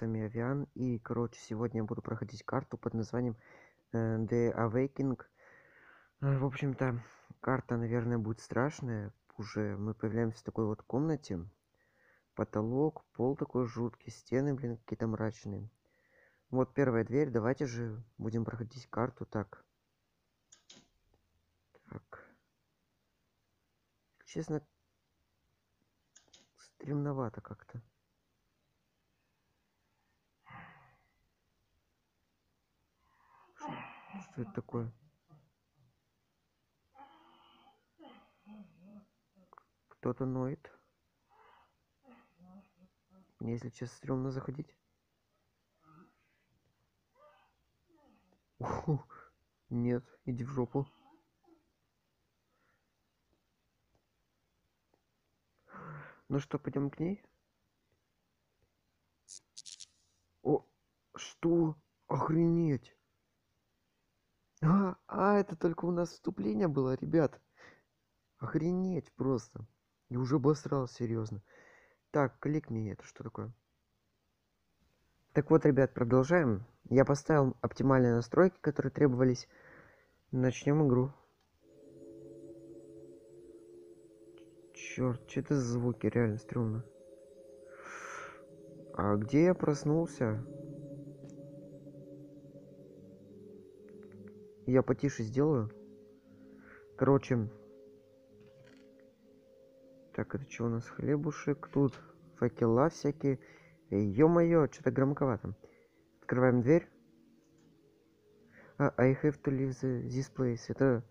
вами Авиан. И, короче, сегодня я буду проходить карту под названием э, The Awakening. Э, В общем-то, карта, наверное, будет страшная. Уже мы появляемся в такой вот комнате. Потолок, пол такой жуткий, стены, блин, какие-то мрачные. Вот первая дверь. Давайте же будем проходить карту так. Так. Честно, стремновато как-то. Что это такое? Кто-то ноет. Мне, если честно, стрёмно заходить. Уху. Нет, иди в жопу. Ну что, пойдем к ней? О, что? Охренеть! А, а, это только у нас вступление было, ребят. Охренеть просто. И уже обосрал, серьезно. Так, клик мне это что такое? Так вот, ребят, продолжаем. Я поставил оптимальные настройки, которые требовались. Начнем игру. Черт, что это за звуки? Реально стрёмно. А где я проснулся? Я потише сделаю. Короче. Так, это что у нас? Хлебушек. Тут факела всякие. Ё-моё, что-то громковато. Открываем дверь. А, I have to leave the, this place. Это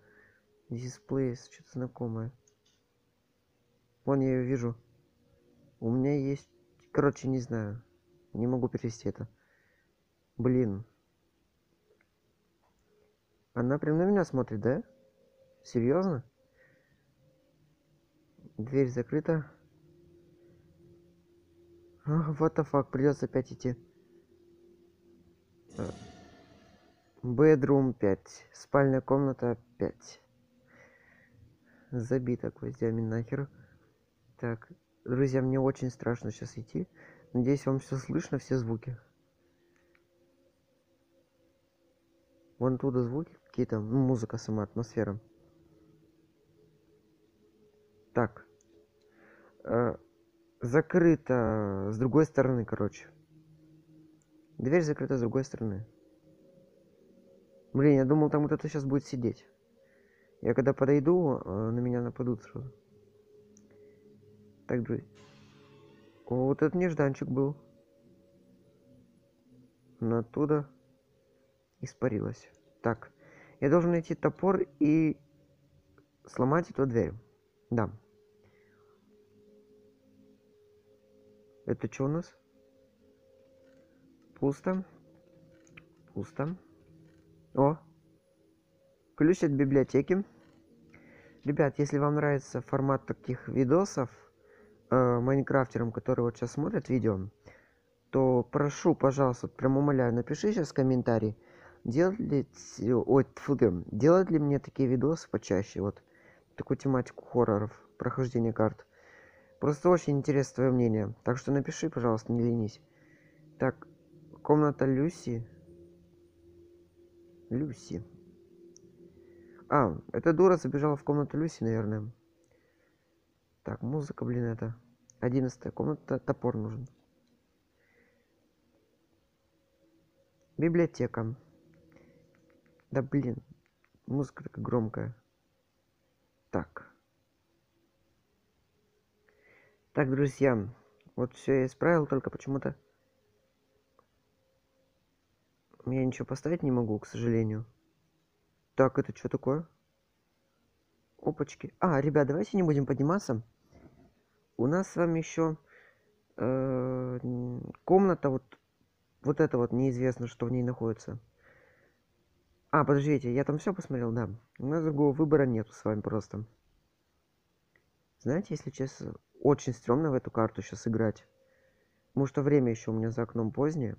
this place, что-то знакомое. Вон я ее вижу. У меня есть... Короче, не знаю. Не могу перевести это. Блин. Она прям на меня смотрит, да? Серьезно? Дверь закрыта. А, what the fuck, придется опять идти. Bedroom 5. Спальная комната 5. Забита гвоздями нахер. Так, друзья, мне очень страшно сейчас идти. Надеюсь, вам все слышно, все звуки. Вон оттуда звуки какие-то, ну, музыка сама, атмосфера. Так. Э, закрыто с другой стороны, короче. Дверь закрыта с другой стороны. Блин, я думал, там вот это сейчас будет сидеть. Я когда подойду, э, на меня нападут сразу. Так, друзья. О, вот этот нежданчик был. Но оттуда испарилась. Так. Я должен найти топор и сломать эту дверь. Да. Это что у нас? Пусто. Пусто. О. Ключ от библиотеки. Ребят, если вам нравится формат таких видосов, э, майнкрафтерам, которые вот сейчас смотрят видео, то прошу, пожалуйста, прям умоляю, напиши сейчас комментарий, делать ли, ой, тьфу делать ли мне такие видосы почаще, вот, такую тематику хорроров, прохождение карт. Просто очень интересно твое мнение, так что напиши, пожалуйста, не ленись. Так, комната Люси. Люси. А, эта дура забежала в комнату Люси, наверное. Так, музыка, блин, это. Одиннадцатая комната, топор нужен. Библиотека. Да блин, музыка такая громкая. Так. Так, друзья, вот все я исправил, только почему-то я ничего поставить не могу, к сожалению. Так, это что такое? Опачки. А, ребят, давайте не будем подниматься. У нас с вами еще э, комната, вот, вот это вот, неизвестно, что в ней находится. А, подождите, я там все посмотрел, да. У нас другого выбора нету с вами просто. Знаете, если честно, очень стрёмно в эту карту сейчас играть. Потому что время еще у меня за окном позднее.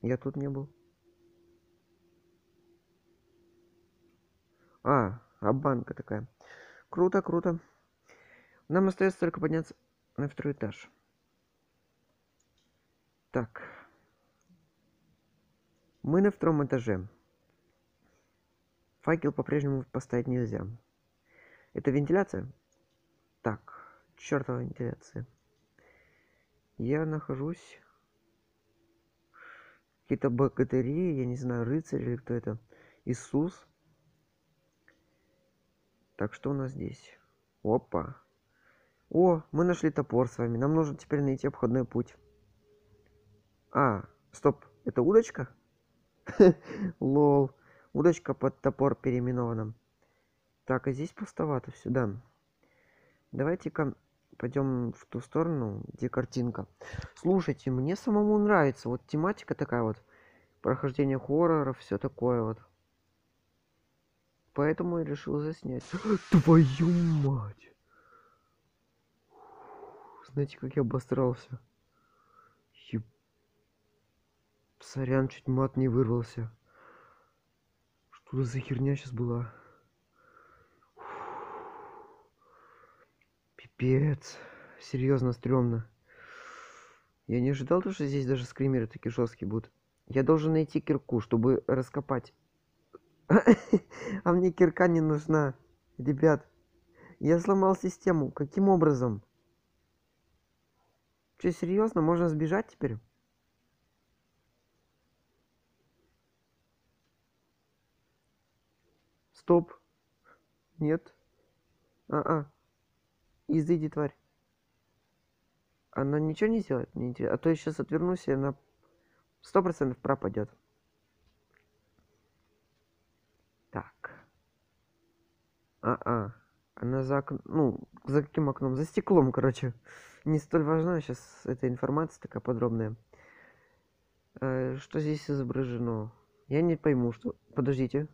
Я тут не был. А, обманка такая. Круто, круто. Нам остается только подняться на второй этаж. Так. Мы на втором этаже. Факел по-прежнему поставить нельзя. Это вентиляция? Так, чертова вентиляция. Я нахожусь... Какие-то богатыри, я не знаю, рыцарь или кто это. Иисус. Так, что у нас здесь? Опа. О, мы нашли топор с вами. Нам нужно теперь найти обходной путь. А, стоп, это удочка? Лол. Удочка под топор переименована. Так, а здесь пустовато сюда. Давайте-ка пойдем в ту сторону, где картинка. Слушайте, мне самому нравится. Вот тематика такая вот. Прохождение хорроров, все такое вот. Поэтому я решил заснять. Твою мать! Знаете, как я обосрался? Сорян, чуть мат не вырвался. Что за херня сейчас была? Пипец. Серьезно, стрёмно. Я не ожидал, что здесь даже скримеры такие жесткие будут. Я должен найти кирку, чтобы раскопать. А мне кирка не нужна. Ребят, я сломал систему. Каким образом? Что, серьезно? Можно сбежать теперь? Стоп. Нет. А-а. Изыди, тварь. Она ничего не сделает? Мне интересно. А то я сейчас отвернусь, и она сто процентов пропадет. Так. А-а. Она за окном... Ну, за каким окном? За стеклом, короче. Не столь важна сейчас эта информация такая подробная. Э, что здесь изображено? Я не пойму, что... Подождите.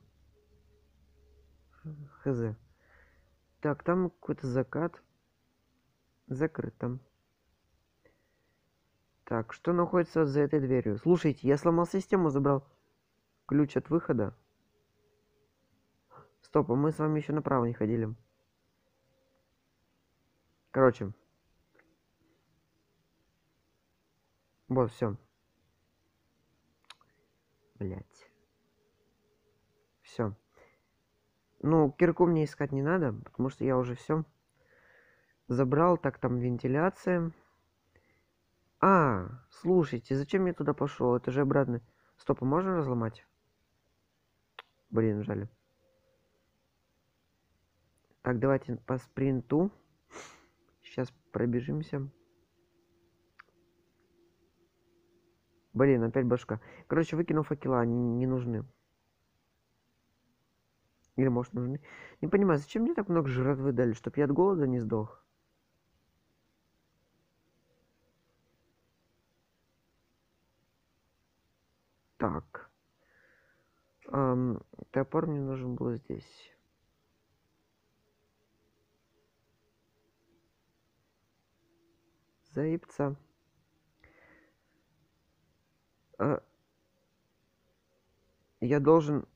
Хз. Так, там какой-то закат. Закрыт там. Так, что находится за этой дверью? Слушайте, я сломал систему, забрал ключ от выхода. Стоп, а мы с вами еще направо не ходили. Короче. Вот, все. Блять. Все. Ну, кирку мне искать не надо, потому что я уже все забрал. Так, там вентиляция. А, слушайте, зачем я туда пошел? Это же обратно. Стоп, а можно разломать? Блин, жаль. Так, давайте по спринту. Сейчас пробежимся. Блин, опять башка. Короче, выкину факела, они не нужны. Или может нужны. Не понимаю, зачем мне так много жратвы дали, чтоб я от голода не сдох? Так. Эм, топор мне нужен был здесь. Заебца. А... Я должен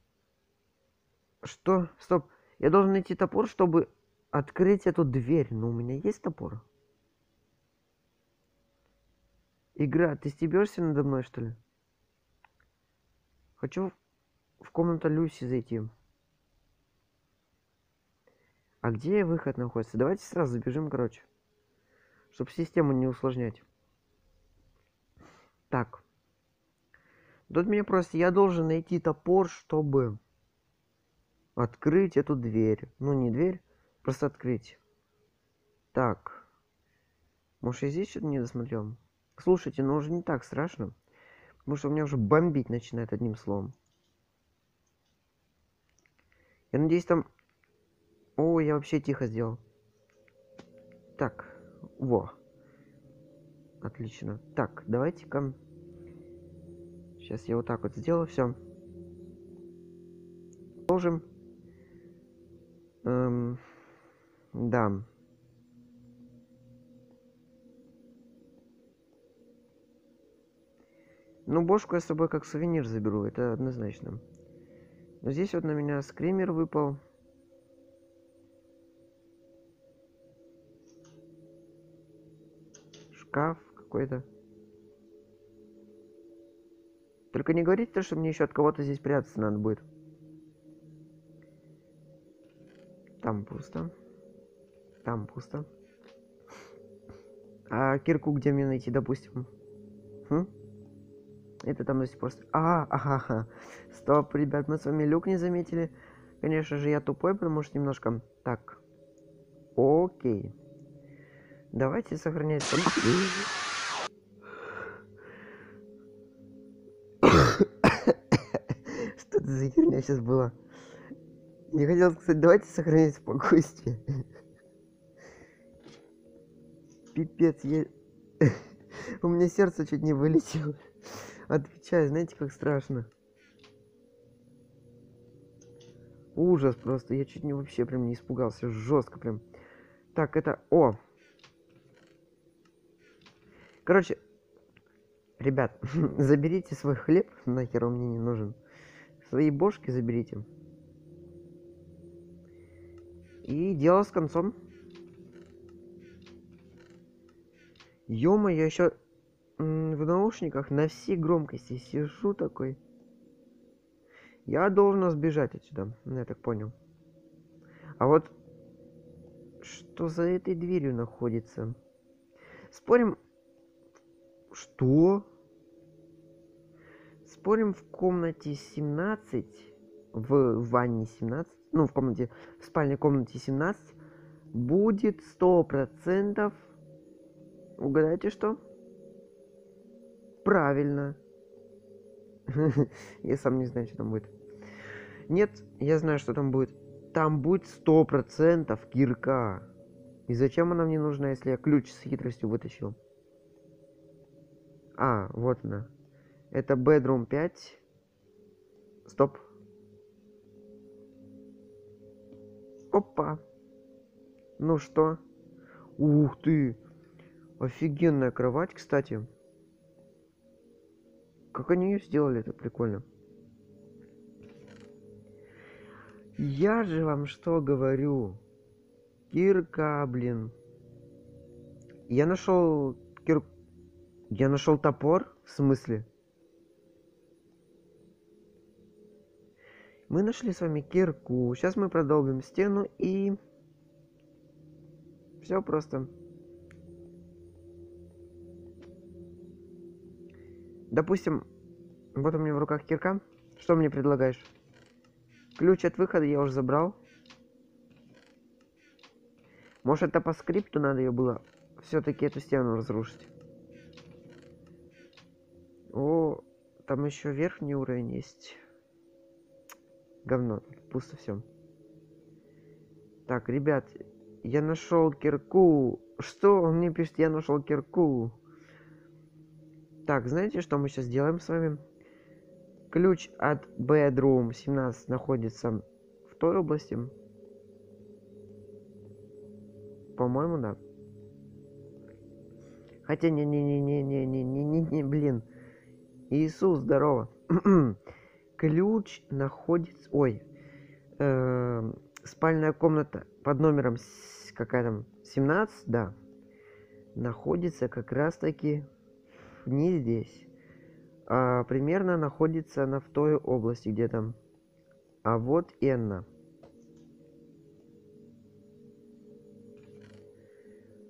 что? Стоп. Я должен найти топор, чтобы открыть эту дверь. Но у меня есть топор. Игра, ты стебешься надо мной, что ли? Хочу в комнату Люси зайти. А где выход находится? Давайте сразу забежим, короче. Чтобы систему не усложнять. Так. Тут меня просто... Я должен найти топор, чтобы открыть эту дверь. Ну, не дверь, просто открыть. Так. Может, я здесь что-то не досмотрел? Слушайте, ну уже не так страшно. Потому что у меня уже бомбить начинает одним словом. Я надеюсь, там... О, я вообще тихо сделал. Так, во. Отлично. Так, давайте-ка... Сейчас я вот так вот сделаю все. Продолжим. Эм, да. Ну, бошку я с собой как сувенир заберу, это однозначно. Но здесь вот на меня скример выпал. Шкаф какой-то. Только не говорите то, что мне еще от кого-то здесь прятаться надо будет. Там пусто. Там пусто. А кирку где мне найти, допустим? Хм? Это там до сих пор... А, ага, ага. Стоп, ребят, мы с вами люк не заметили. Конечно же, я тупой, потому что немножко... Так. Окей. Давайте сохранять... Что это за херня сейчас была? Не хотел сказать, давайте сохранять спокойствие. Пипец, я... У меня сердце чуть не вылетело. Отвечаю, знаете, как страшно. Ужас просто. Я чуть не вообще прям не испугался. Жестко прям. Так, это... О! Короче, ребят, заберите свой хлеб. Нахер он мне не нужен. Свои бошки заберите. И дело с концом. Ёма, я еще в наушниках на всей громкости сижу такой. Я должен сбежать отсюда, я так понял. А вот что за этой дверью находится? Спорим... Что? Спорим в комнате 17, в ванне 17, ну в комнате, в спальной комнате 17 будет сто процентов Угадайте, что? Правильно. Я сам не знаю, что там будет. Нет, я знаю, что там будет. Там будет сто процентов кирка. И зачем она мне нужна, если я ключ с хитростью вытащил? А, вот она. Это Bedroom 5. Стоп. Опа. Ну что? Ух ты. Офигенная кровать, кстати. Как они ее сделали, это прикольно. Я же вам что говорю? Кирка, блин. Я нашел кир... Я нашел топор? В смысле? Мы нашли с вами кирку. Сейчас мы продолбим стену и... Все просто. Допустим, вот у меня в руках кирка. Что мне предлагаешь? Ключ от выхода я уже забрал. Может это по скрипту надо ее было все-таки эту стену разрушить. О, там еще верхний уровень есть. Говно, пусто все. Так, ребят, я нашел кирку. Что? Он мне пишет, я нашел кирку. Так, знаете, что мы сейчас сделаем с вами? Ключ от Bedroom 17 находится в той области. По-моему, да. Хотя, не-не-не-не-не-не-не-не, блин. Иисус, здорово. Ключ находится... Ой. Э, спальная комната под номером какая там? 17, да. Находится как раз таки не здесь. А примерно находится она в той области где-то. А вот и она.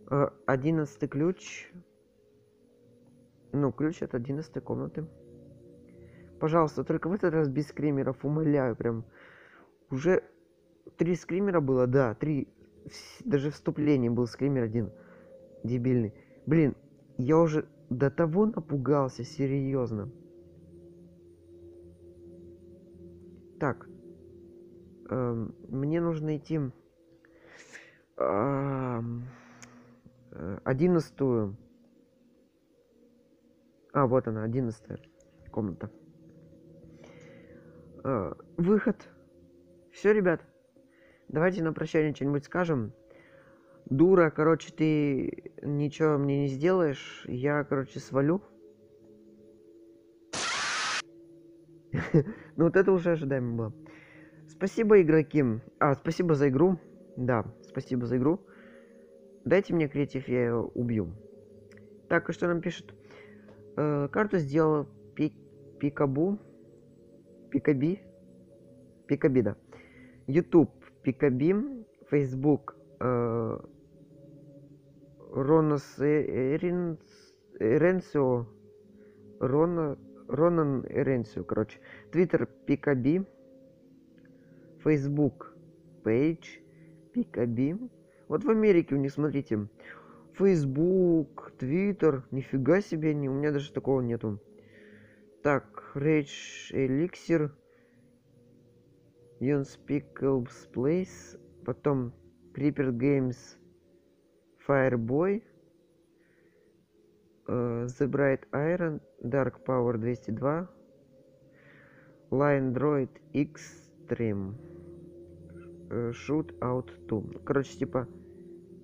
А, одиннадцатый ключ. Ну, ключ от одиннадцатой комнаты. Пожалуйста, только в этот раз без скримеров, умоляю, прям. Уже три скримера было, да, три. Даже вступление был скример один. Дебильный. Блин, я уже до того напугался, серьезно. Так. Эм, мне нужно идти... Эм, одиннадцатую. А, вот она, одиннадцатая комната. Э, выход. Все, ребят. Давайте на прощание что-нибудь скажем дура, короче, ты ничего мне не сделаешь, я, короче, свалю. Ну вот это уже ожидаемо было. Спасибо, игроки. А, спасибо за игру. Да, спасибо за игру. Дайте мне креатив, я ее убью. Так, и что нам пишет? Э, карту сделал Пикабу. Пикаби. Пикаби, да. YouTube Пикаби. Facebook э, Ронас Эринс, Эренсио. Рона, Ронан Эренсио, короче. Twitter Пикаби. Facebook Page Пикаби. Вот в Америке у них, смотрите, Facebook, Twitter, нифига себе, не, у меня даже такого нету. Так, Rage Elixir, Unspeakable's Place, потом Creeper Games, Fireboy, uh, The Bright Iron, Dark Power 202, Line Droid Extreme, uh, Shoot Out 2. Короче, типа,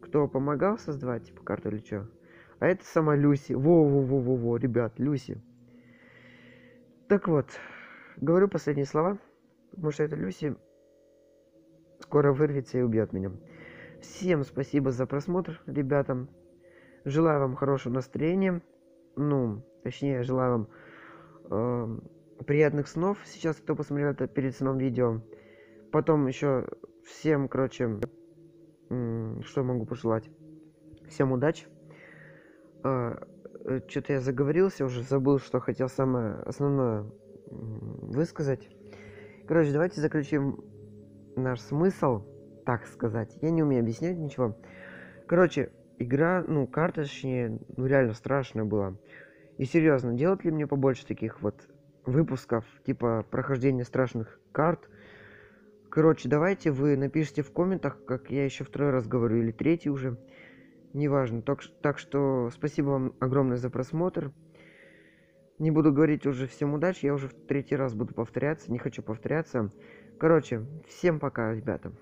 кто помогал создавать, типа, карту или что. А это сама Люси. Во-во-во-во-во, ребят, Люси. Так вот, говорю последние слова, потому что эта Люси скоро вырвется и убьет меня. Всем спасибо за просмотр, ребятам. Желаю вам хорошего настроения. Ну, точнее, желаю вам э, приятных снов. Сейчас, кто посмотрел это перед сном видео. Потом еще всем, короче, что могу пожелать? Всем удачи. Э, Что-то я заговорился, уже забыл, что хотел самое основное высказать. Короче, давайте заключим наш смысл, так сказать. Я не умею объяснять ничего. Короче, игра, ну, карта, точнее, ну, реально страшная была. И серьезно, делать ли мне побольше таких вот выпусков, типа прохождения страшных карт, Короче, давайте вы напишите в комментах, как я еще второй раз говорю, или третий уже. Неважно. Так, так что спасибо вам огромное за просмотр. Не буду говорить уже всем удачи, я уже в третий раз буду повторяться, не хочу повторяться. Короче, всем пока, ребята.